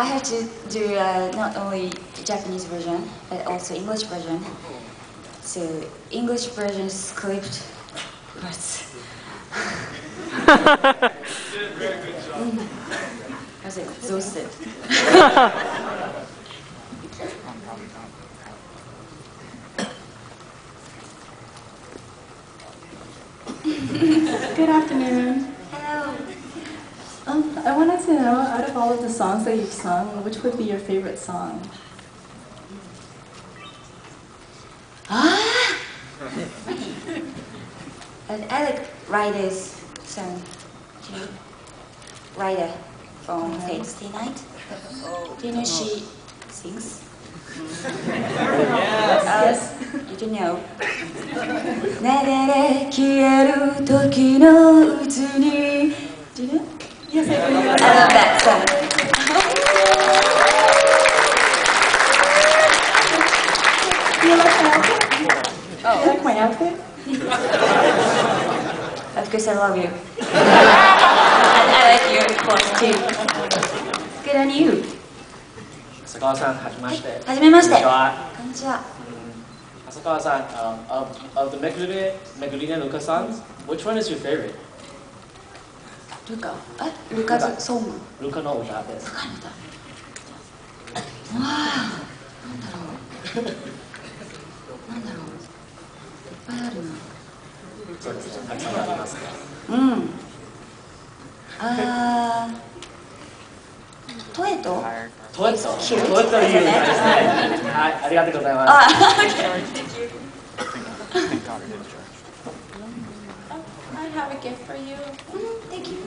I have to do uh, not only Japanese version but also English version. So English version script. Mm. I was exhausted. Good afternoon. Hello. Um, I wanted to know, out of all of the songs that you've sung, which would be your favorite song? Ah! and Alec Ryder's song. Do you Ryder from Fate Stay Night? Do you know she sings? Yes. You don't know. 流れ消える時のうちに Awesome. You like my outfit? Oh. You like my outfit? of course, I love you. and I like your of too. Good on you. 浅川さん、はじめまして。はじめまして。こんにちは。浅川さん、um, of, of the Megurine, Megurine Luka which one is your favorite? ルカあルカズソング。ルカの歌です。ルカの歌。わあ。なんだろう。なんだろう。いっぱいあるな。そうですね。たくさんありますね。うん。あー。トエトトエット。トエットいう歌ですね。はい、ありがとうございます。A gift for you. Mm, thank you.